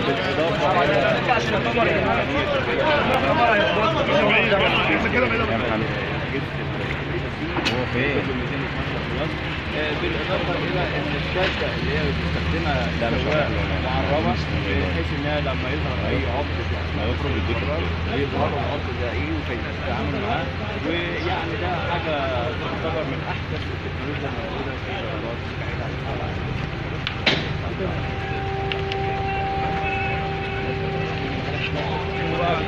بالاضافه هو؟ بالاضافه إلى ان الشاشه اللي هي بتستخدمها له. معربه؟ بحيث انها لما يظهر اي عطل يخرج يديك يظهر العطل ده إيه وكيف معاه ويعني ده حاجة تعتبر من احدث التكنولوجيا الموجوده في